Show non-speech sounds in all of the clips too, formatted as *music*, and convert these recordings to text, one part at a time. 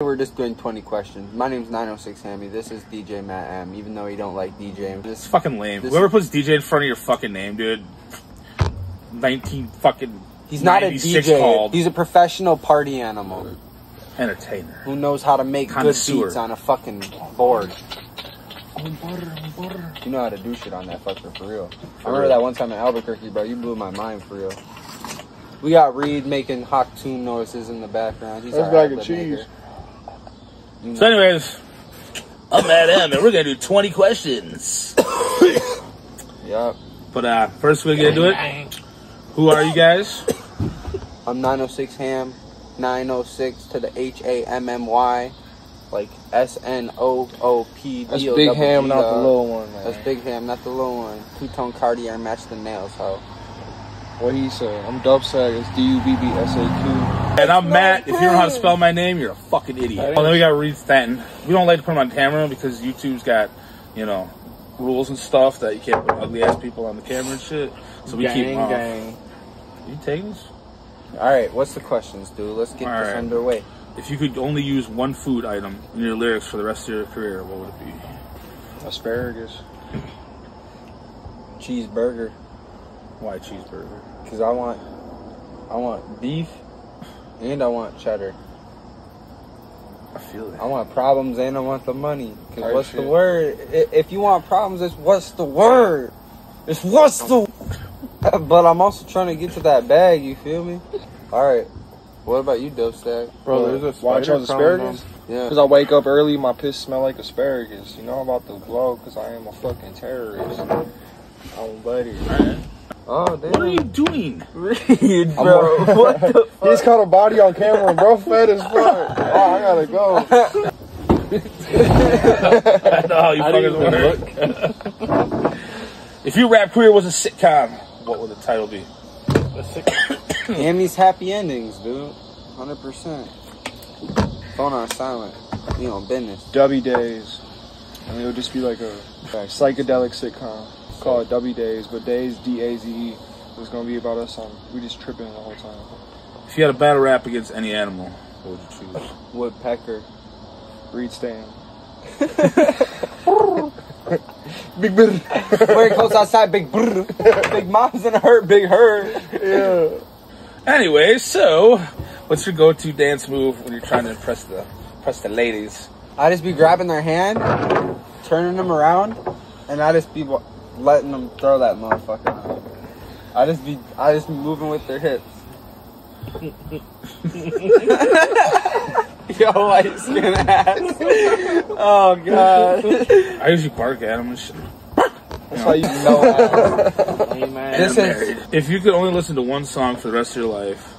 We're just doing 20 questions. My name's 906 Hammy. This is DJ Matt M. Even though you don't like DJing, It's fucking lame. This- Whoever puts DJ in front of your fucking name, dude. Nineteen fucking. he's not a DJ. Called He's a professional party animal entertainer. who knows how to make good beats on a fucking board. You know how to do shit on that fucker for real. I remember real. that one time in Albuquerque, bro. You blew my mind for real. We got Reed making hawk tuah noises in the background. He's That's our bag of cheese. maker. You So, anyways, I'm Matt M, and we're gonna do 20 questions. *coughs* Yup. But uh, first, we're gonna do it. Who are you guys? *coughs* I'm 906 Ham, 906 to the H A M M Y, like S N O O P D. That's big ham, not the little one, man. That's big ham, not the little one. Two tone Cartier match the nails, ho. What he said. I'm Dubb Saq. It's D U B B S A And I'm Matt. If you don't know how to spell my name, you're a fucking idiot. Oh, well, then we got Reed Stanton. We don't like to put him on camera because YouTube's got, you know, rules and stuff that you can't put ugly ass people on the camera and shit. So we keep him um, off. gang. You taking this? All right, what's the questions, dude? Let's get All this right. underway. If you could only use one food item in your lyrics for the rest of your career, what would it be? Asparagus. Cheeseburger, Why cheeseburger? cause I want, I want beef, and I want cheddar. I feel it. I want problems and I want the money. Cause Alright, what's the shit. word? If you want problems, it's what's the word? It's what's the. *laughs* But I'm also trying to get to that bag. You feel me? All right. What about you, Dope Stack? Bro, there's a why I spider asparagus? Yeah. Because I wake up early, my piss smell like asparagus. You know I'm about to blow because I am a fucking terrorist. I'm buddy. Oh damn. What are you doing? *laughs* Reed, bro? what the? *laughs* He's caught a body on camera, bro. *laughs* Fed as fuck. Oh, I gotta go. I know how you I didn't fuckers work. if your rap career was a sitcom, what would the title be? Hammy's *coughs* happy endings, dude. Hundred percent. Phone on silent. You on business. W Days. I mean, it would just be like a psychedelic sitcom called W Days, but Days D A Z E. Was gonna be about us on. We just tripping the whole time. If you had a battle rap against any animal, what would you choose? Woodpecker. Reed Stan. *laughs* Big Bill. Where it goes outside, big brr. Big mom's in a hurt, big hurt. Yeah. Anyway, so what's your go-to dance move when you're trying to impress the impress the ladies? I just be grabbing their hand, turning them around, and I just be wa- letting them throw that motherfucker. Out. I just be, I just be moving with their hips. *laughs* Yo, white skin ass. Oh god. I usually bark at them and shit. That's how you No. Hey man, This is- If you could only listen to one song for the rest of your life,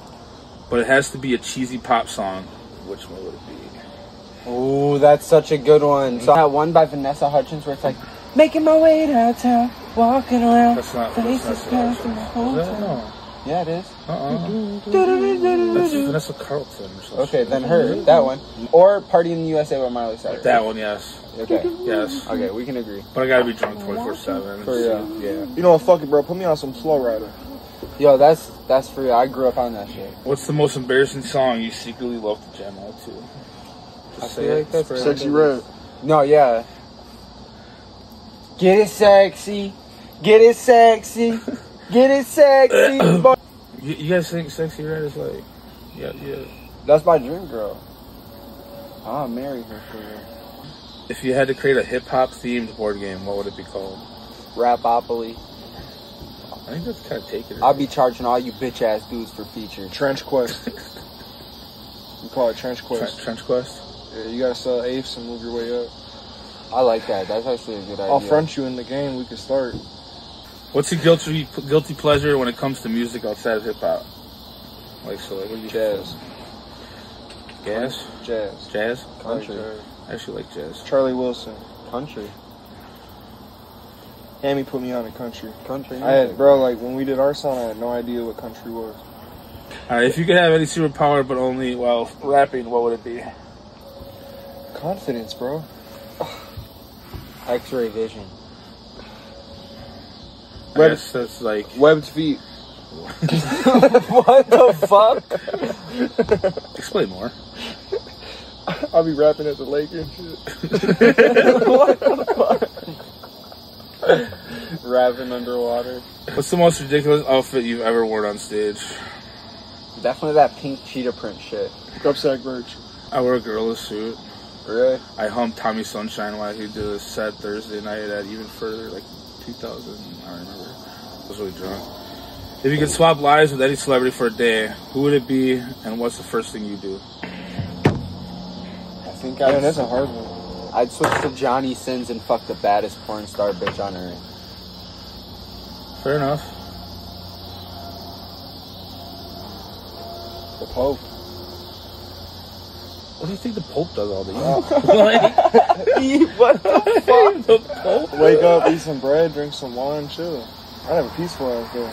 but it has to be a cheesy pop song, which one would it be? Oh, that's such a good one. So that one by Vanessa Hutchins where it's like, making my way downtown, walking around, That's not. That's faces not passing the whole Is that? time. No. Yeah, it is. Uh-uh. That's Vanessa Carlton. Okay, then her, that one. Or Party in the USA with Miley Cyrus. That one, yes, Okay. yes. Okay, we can agree. But I gotta be drunk twenty four seven. For real. Yeah. You know what? Fuck it, bro. Put me on some Flo Rida. Yo, that's that's for real. I grew up on that shit. What's the most embarrassing song you secretly love to jam out to? I Just feel say like it. that's Straight Sexyy Red. No, yeah. Get it sexy. Get it sexy. Get it sexy. *coughs* You, you guys think "Sexyy Red" is like, yeah, yeah. That's my dream girl. I'll marry her for real. If you had to create a hip hop themed board game, what would it be called? Rapopoly. I think that's kind of taken. it. I'll be charging all you bitch ass dudes for features. Trench Quest. *laughs* we call it Trench Tre- Quest. Trench Quest. Yeah, you gotta sell apes and move your way up. I like that. That's actually a good idea. I'll front you in the game. We can start. What's your guilty guilty pleasure when it comes to music outside of hip hop? Like so, like what do you Jazz. Gas, Jazz. jazz. Country. I. I actually like jazz. Charlie Wilson. Country. Hammy put me on a country. Country. I had, bro, like when we did our song, I had no idea what country was. All right, if you could have any superpower but only while rapping, what would it be? Confidence, bro. *sighs* *laughs* X-ray vision. I Web- guess that's like Webbed feet. *laughs* what the fuck? explain more. I'll be rapping at the lake and shit. *laughs* What the fuck? rapping underwater. What's the most ridiculous outfit you've ever worn on stage? Definitely that pink cheetah print shit. Grubsack merch. I wore a gorilla suit. Really? I humped Tommy Sunshine while he did a set Thursday night at even further, like 2000. I remember. I was really drunk. If you could swap lives with any celebrity for a day, who would it be, and what's the first thing you do? I think Yeah, I'd, that's a hard one. I'd switch to Johnny Sins and fuck the baddest porn star bitch on earth. Fair enough. The Pope. What do you think the Pope does all day? *laughs* *laughs* what the *laughs* fuck? the Pope? Wake up, eat some bread, drink some wine, chill. I'd have a peaceful ass day.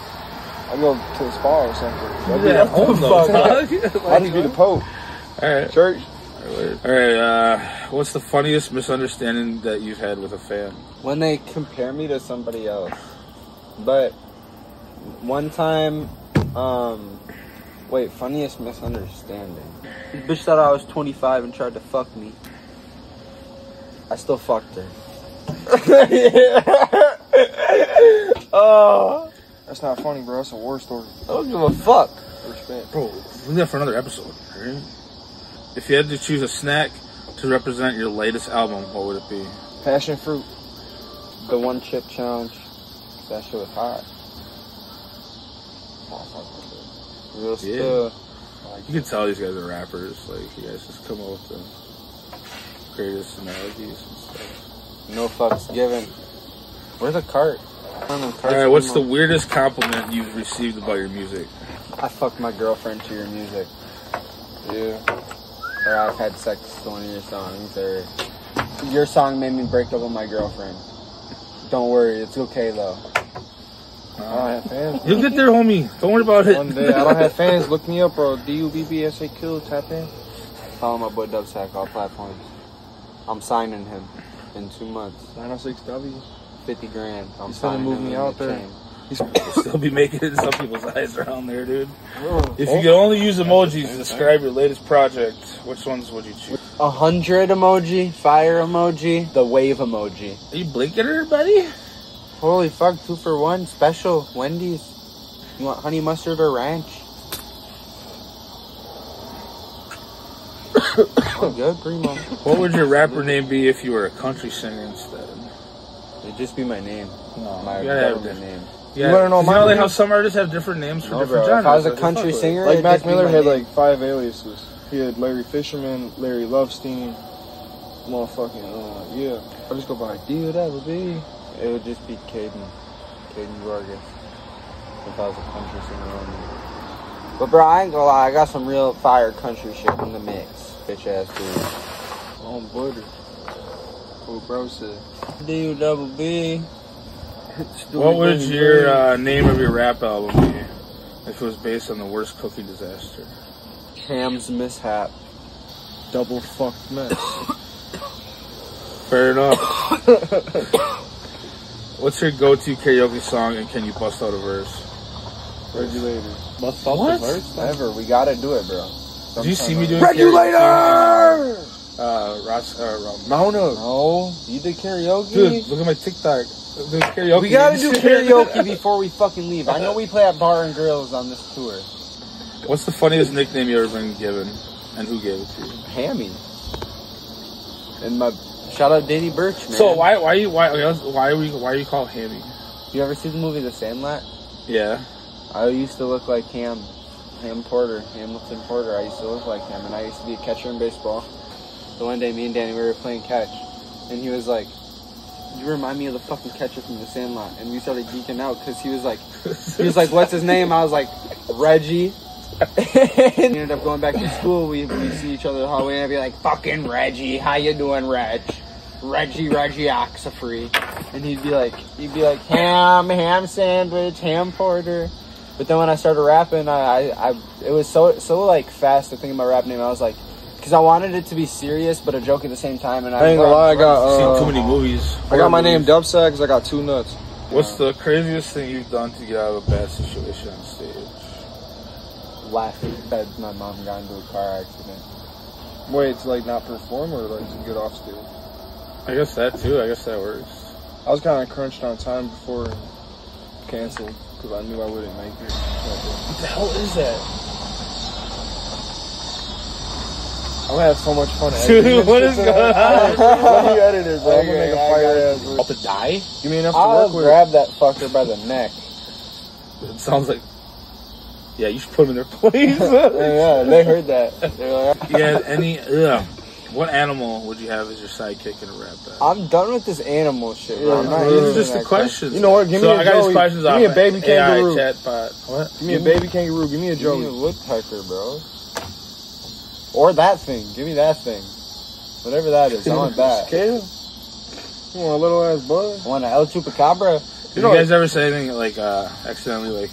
I'd go to the spa or something. I'd be, Yeah, at home though. fuck? dog. I'd just be the Pope. All right. Church. All right. Uh, what's the funniest misunderstanding that you've had with a fan? When they compare me to somebody else. But one time, um, wait, funniest misunderstanding. This bitch thought I was 25 and tried to fuck me. I still fucked her. *laughs* oh, That's not funny, bro. That's a war story. I don't give a fuck. Respect. Bro, leave that for another episode. all right? If you had to choose a snack to represent your latest album, what would it be? Passion fruit. The one chip challenge. That shit was hot. Real Yeah. still. You can tell these guys are rappers. Like, you guys just come up with the greatest analogies and stuff. No fucks given. Where's the cart? One of them carts All right, what's the weirdest compliment you've received about your music? I fucked my girlfriend to your music. Yeah. Or I've had sex to one of your songs. Or your song made me break up with my girlfriend. Don't worry, it's okay though. I don't have fans. You'll get there, homie. Don't worry about it. One day, I don't have *laughs* fans. Look me up, bro. D-U-B-B-S-A kill. Tap in. Follow my boy Dubb Saq all platforms. I'm signing him in two months. 906W. 50 grand. I'm He's gonna signing move him me in out the there. chain. You'll still be making it in some people's eyes around there, dude. Bro. If you could only use emojis to describe your latest project, which ones would you choose? A hundred emoji, fire emoji, the wave emoji. Are you blinking at her, buddy? Holy fuck, two for one, special, Wendy's. You want honey mustard or ranch? oh, *coughs* good, primo. What would your rapper name be if you were a country singer instead? It'd just be my name, No, my gotta have government name. Yeah, wanna know 'cause my you know they name? have some artists have different names for No, different bro. genres. If I was a country fuck singer, Like it'd Mac Miller had name. like five aliases. He had Larry Fisherman, Larry Lovestein, motherfucking, uh, yeah. I just go by D would be. It would just be Caden, Caden Vargas. If I was a country singer only. But bro, I ain't gonna lie, I got some real fire country shit in the mix. Bitch ass dude. On border. What bro said. D double B. What would your uh, name of your rap album be if it was based on the worst cooking disaster? Ham's mishap. double fucked mess? Fair enough. *coughs* *coughs* What's your go-to karaoke song, and can you bust out a verse? Regulator. Bust out the verse? Never. We gotta do it, bro. Do you see me doing Regulator! karaoke? Uh, Ross, uh, Mount. No, you did karaoke. dude, look at my TikTok. The karaoke. we gotta do karaoke *laughs* before we fucking leave. I know we play at bar and grills on this tour. What's the funniest nickname you ever been given, and who gave it to you? Hammy. And my shout out Danny Birch, man. So why why you why why are we why are you called Hammy? You ever see the movie The Sandlot? Yeah. I used to look like Ham, Ham Porter, Hamilton Porter. I used to look like him, and I used to be a catcher in baseball. So one day, me and Danny we were playing catch, and he was like, "You remind me of the fucking catcher from The Sandlot." And we started geeking out because he was like, he was like, "What's his name?" I was like, "Reggie." and *laughs* we ended up going back to school. We we see each other in the hallway, and I'd be like, "Fucking Reggie, how you doing, Reg?" Reggie, Reggie Oxafree. And he'd be like, he'd be like, ham, ham sandwich, ham porter. But then when I started rapping, I, I, I it was so, so like fast to think of my rap name. I was like, cause I wanted it to be serious, but a joke at the same time. And I, I ain't gonna lie, I got, Seen uh, too many movies. I got my Horror name movies. Dubb Saq because I got two nuts. What's the craziest thing you've done to get out of a bad situation on stage? laughing that my mom got into a car accident. Wait, to like not perform or like to get off stage? I guess that too. I guess that works. I was kind of crunched on time before and canceled because I knew I wouldn't make it. What the hell is that? I'm gonna have so much fun. Dude, *laughs* editing this what shit is today. going *laughs* on? Let me edit it, bro. I'm gonna make a fire got ass. About to die? Give me enough to I'll work with. grab that fucker by the neck. It sounds like. Yeah, you should put him in their *laughs* place. yeah, they heard that. They're like, yeah, any. Ugh. What animal would you have as your sidekick in a rap battle? I'm done with this animal shit, bro. I'm not Yeah, These are just that the questions. You know what? Give so me a I got these questions Give me a baby AI kangaroo. chatbot. What? Give me a baby kangaroo. Give me a Joey. Give me a Joey. woodpecker, bro. Or that thing. Give me that thing. Whatever that is, I want *laughs* that. Scale? You want a little ass bug? I want an El Chupacabra. Did know- you guys ever say anything like uh, accidentally like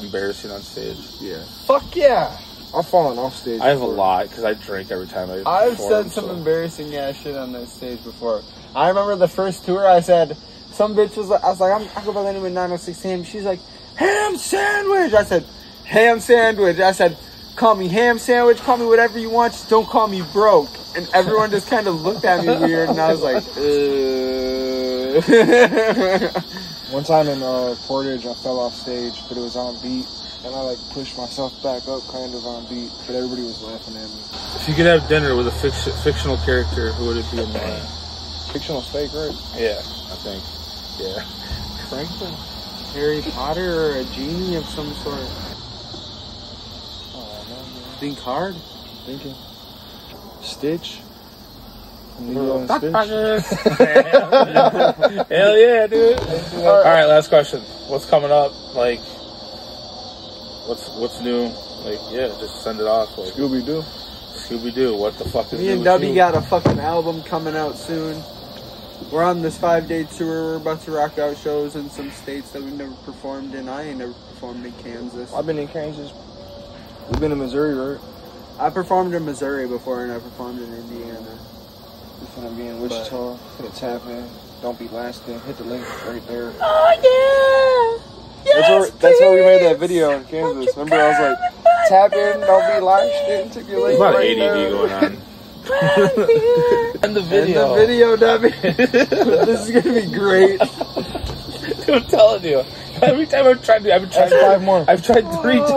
embarrassing on stage? Yeah. Fuck yeah. I'm fallen off stage. I have a lot because I drink every time I. I've perform, said some so- embarrassing ass shit on that stage before. I remember the first tour I said, some bitch was like, I was like, I'm, I go by the name of 906 Ham. She's like, ham sandwich. I said, ham sandwich. I said, call me ham sandwich, call me whatever you want, just don't call me broke. And everyone just kind of looked at me weird and I was like. *laughs* One time in uh, Portage, I fell off stage, but it was on beat. And I like pushed myself back up kind of on beat, but everybody was laughing at me. If you could have dinner with a fic- fictional character, who would it be and why? Fictional steak, right? Yeah, I think. Yeah. *laughs* Franklin, Harry Potter or a genie of some sort. Oh, man. Think hard. Thinking. Stitch. Lilo Stitch. *laughs* Hell yeah, dude. All right, last question. What's coming up? Like, what's what's new? Like, yeah, just send it off. Like, Scooby Doo. Scooby Doo. What the fuck is Me new and with Dubby got a fucking album coming out soon. We're on this five day tour. We're about to rock out shows in some states that we've never performed in. I ain't never performed in Kansas. I've been in Kansas. We've been in Missouri, right? I performed in Missouri before and I performed in Indiana. We're gonna be in Wichita. Gonna tap in. Don't be last in. Hit the link right there. Oh That's where, that's where we made that video in Kansas. Remember, I was like, tap in, don't be lashed in. Took your There's link a lot right ADD there. going on. *laughs* *laughs* End the In video. the video, Dubby. *laughs* this is gonna be great. Dude, I'm telling you. Every time I've tried, to, I've tried. Five more. I've tried three times.